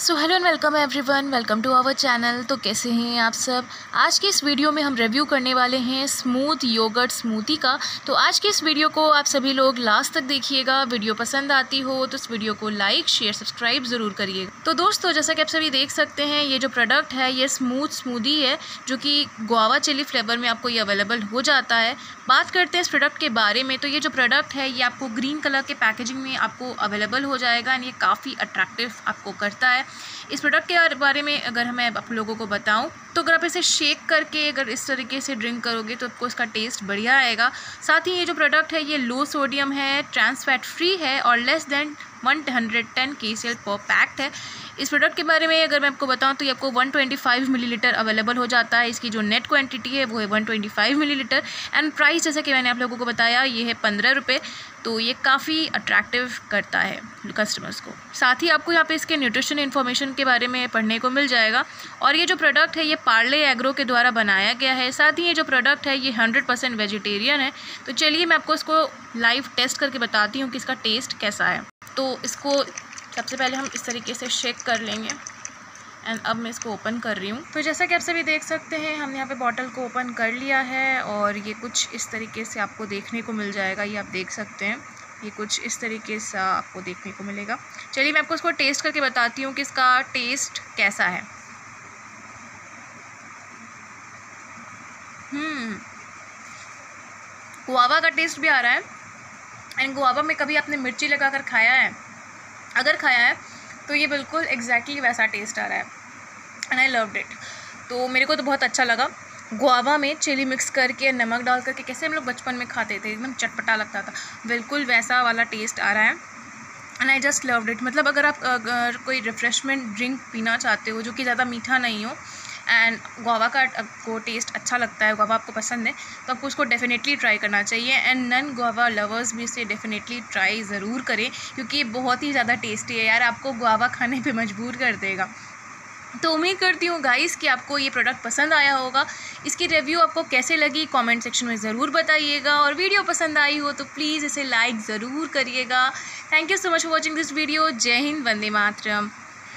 So hello and welcome everyone welcome to our channel तो कैसे हैं आप सब? आज की इस वीडियो में हम रिव्यू करने वाले हैं स्मूथ योगर्ट स्मूथी का। तो आज की इस वीडियो को आप सभी लोग लास्ट तक देखिएगा। वीडियो पसंद आती हो तो इस वीडियो को लाइक शेयर सब्सक्राइब ज़रूर करिएगा। तो दोस्तों, जैसा कि आप सभी देख सकते हैं, ये जो प्रोडक्ट है, ये स्मूथ स्मूदी है, जो कि गुआवा चिली फ्लेवर में आपको ये अवेलेबल हो जाता है। बात करते हैं इस प्रोडक्ट के बारे में। तो ये जो प्रोडक्ट है, ये आपको ग्रीन कलर के पैकेजिंग में आपको अवेलेबल हो जाएगा एंड ये काफ़ी अट्रैक्टिव आपको करता है। इस प्रोडक्ट के बारे में अगर मैं आप लोगों को बताऊँ तो अगर आप इसे शेक करके अगर इस तरीके से ड्रिंक करोगे तो आपको इसका टेस्ट बढ़िया आएगा। साथ ही ये जो प्रोडक्ट है, ये लो सोडियम है ट्रांस फैट फ्री है और less than one hundred ten K C L पर पैक्ट है। इस प्रोडक्ट के बारे में अगर मैं आपको बताऊँ तो ये आपको 125 मिलीलीटर अवेलेबल हो जाता है। इसकी जो नेट क्वांटिटी है, वो है 125 मिलीलीटर एंड प्राइस जैसे कि मैंने आप लोगों को बताया, ये है पंद्रह रुपये तो ये काफ़ी अट्रैक्टिव करता है कस्टमर्स को। साथ ही आपको यहाँ पे इसके न्यूट्रिशन इन्फॉर्मेशन के बारे में पढ़ने को मिल जाएगा। और ये जो प्रोडक्ट है, ये पार्ले एग्रो के द्वारा बनाया गया है। साथ ही ये जो प्रोडक्ट है, ये हंड्रेड परसेंट वेजिटेरियन है। तो चलिए मैं आपको इसको लाइव टेस्ट करके बताती हूँ कि इसका टेस्ट कैसा है। तो इसको सबसे पहले हम इस तरीके से शेक कर लेंगे। एंड अब मैं इसको ओपन कर रही हूँ। तो जैसा कि आप सभी देख सकते हैं, हमने यहाँ पे बॉटल को ओपन कर लिया है और ये कुछ इस तरीके से आपको देखने को मिल जाएगा। ये आप देख सकते हैं। ये कुछ इस तरीके से आपको देखने को मिलेगा। चलिए मैं आपको इसको टेस्ट करके बताती हूँ कि इसका टेस्ट कैसा है। गुआवा का टेस्ट भी आ रहा है। एंड गुआवा में कभी आपने मिर्ची लगा कर खाया है? अगर खाया है तो ये बिल्कुल एग्जैक्टली exactly वैसा टेस्ट आ रहा है। एंड आई लव्ड इट तो मेरे को तो बहुत अच्छा लगा। गुआवा में चिली मिक्स करके, नमक डाल करके कैसे हम लोग बचपन में खाते थे? एकदम चटपटा लगता था। बिल्कुल वैसा वाला टेस्ट आ रहा है। And I just loved it मतलब अगर आप अगर कोई रिफ़्रेशमेंट ड्रिंक पीना चाहते हो, जो कि ज़्यादा मीठा नहीं हो एंड गोवा का आपको टेस्ट अच्छा लगता है गोवा आपको पसंद है तो आपको उसको डेफिनेटली ट्राई करना चाहिए एंड नन गुआवा लवर्स भी इसे डेफिनेटली ट्राई ज़रूर करें, क्योंकि बहुत ही ज़्यादा टेस्टी है यार, आपको गुआवा खाने पर मजबूर कर देगा। तो उम्मीद करती हूँ गाइस कि आपको ये प्रोडक्ट पसंद आया होगा। इसकी रिव्यू आपको कैसे लगी कमेंट सेक्शन में ज़रूर बताइएगा और वीडियो पसंद आई हो तो प्लीज़ इसे लाइक ज़रूर करिएगा। Thank you so much for watching this video जय हिंद वंदे मातरम